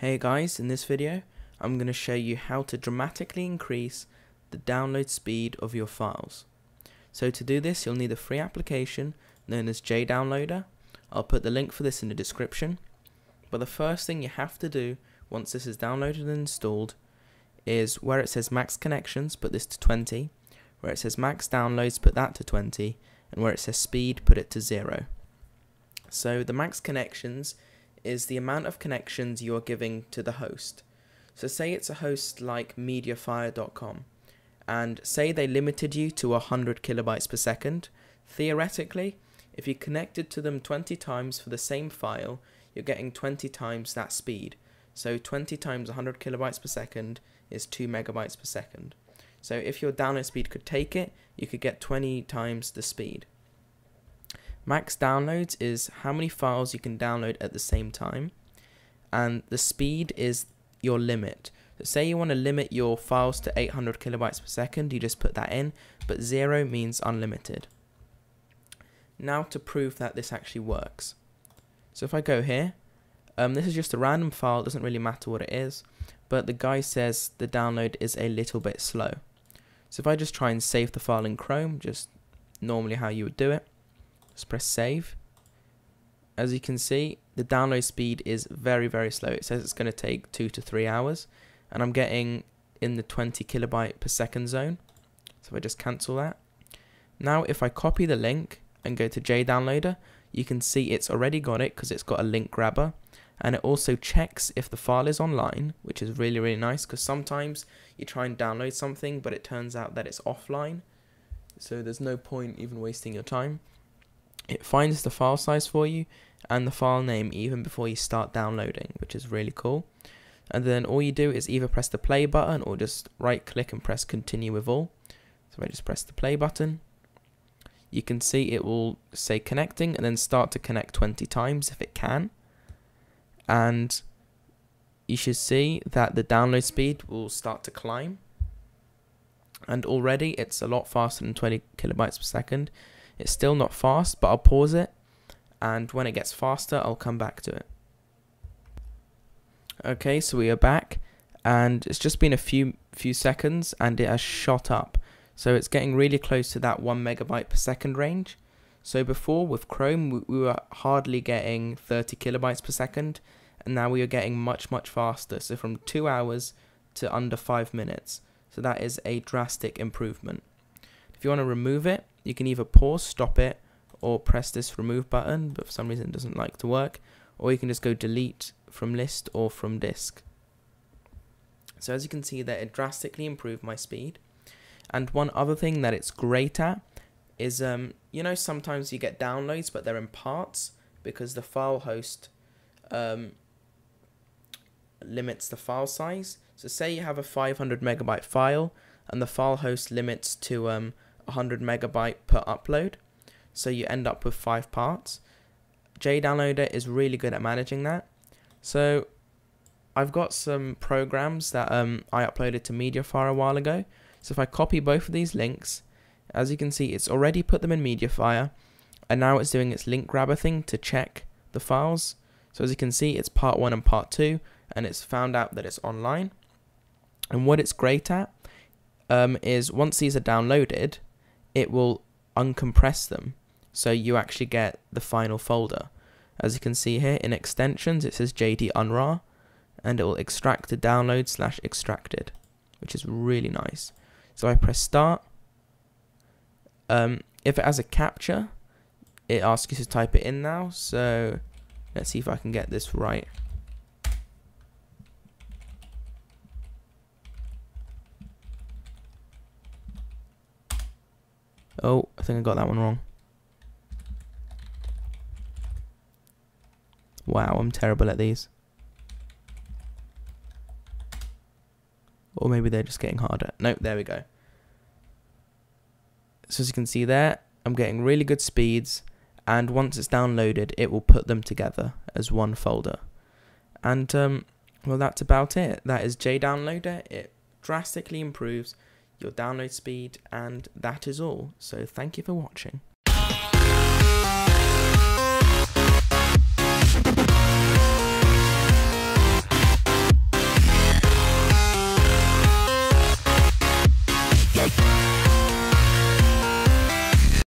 Hey guys, in this video I'm going to show you how to dramatically increase the download speed of your files. So to do this you'll need a free application known as JDownloader. I'll put the link for this in the description. But the first thing you have to do once this is downloaded and installed is where it says max connections put this to 20, where it says max downloads put that to 20, and where it says speed put it to 0. So the max connections is the amount of connections you are giving to the host. So say it's a host like mediafire.com and say they limited you to 100 kilobytes per second. Theoretically, if you connected to them 20 times for the same file, you're getting 20 times that speed. So 20 times 100 kilobytes per second is 2 megabytes per second. So if your download speed could take it, you could get 20 times the speed. Max downloads is how many files you can download at the same time, and the speed is your limit. So say you want to limit your files to 800 kilobytes per second, you just put that in, but zero means unlimited. Now to prove that this actually works. So if I go here, um, this is just a random file, doesn't really matter what it is, but the guy says the download is a little bit slow. So if I just try and save the file in Chrome, just normally how you would do it, just press save. As you can see, the download speed is very, very slow. It says it's going to take two to three hours, and I'm getting in the 20 kilobyte per second zone. So if I just cancel that. Now, if I copy the link and go to JDownloader, you can see it's already got it because it's got a link grabber. And it also checks if the file is online, which is really, really nice because sometimes you try and download something, but it turns out that it's offline. So there's no point even wasting your time. It finds the file size for you and the file name even before you start downloading, which is really cool. And then all you do is either press the play button or just right click and press continue with all. So I just press the play button. You can see it will say connecting and then start to connect 20 times if it can. And you should see that the download speed will start to climb. And already it's a lot faster than 20 kilobytes per second. It's still not fast, but I'll pause it. And when it gets faster, I'll come back to it. Okay, so we are back. And it's just been a few few seconds and it has shot up. So it's getting really close to that 1 megabyte per second range. So before with Chrome, we were hardly getting 30 kilobytes per second. And now we are getting much, much faster. So from 2 hours to under 5 minutes. So that is a drastic improvement. If you want to remove it, you can either pause, stop it, or press this remove button, but for some reason it doesn't like to work. Or you can just go delete from list or from disk. So as you can see that it drastically improved my speed. And one other thing that it's great at is, um, you know, sometimes you get downloads, but they're in parts because the file host um, limits the file size. So say you have a 500 megabyte file and the file host limits to um, 100 megabyte per upload. So you end up with five parts. JDownloader is really good at managing that. So I've got some programs that um, I uploaded to Mediafire a while ago. So if I copy both of these links, as you can see, it's already put them in Mediafire, and now it's doing its link grabber thing to check the files. So as you can see, it's part one and part two, and it's found out that it's online. And what it's great at um, is once these are downloaded, it will uncompress them. So you actually get the final folder. As you can see here in extensions, it says JD Unrar, and it will extract the download slash extracted, which is really nice. So I press start. Um, if it has a captcha, it asks you to type it in now. So let's see if I can get this right. Oh, I think I got that one wrong. Wow, I'm terrible at these. Or maybe they're just getting harder. Nope, there we go. So as you can see there, I'm getting really good speeds. And once it's downloaded, it will put them together as one folder. And, um, well, that's about it. That is JDownloader. It drastically improves your download speed, and that is all. So thank you for watching.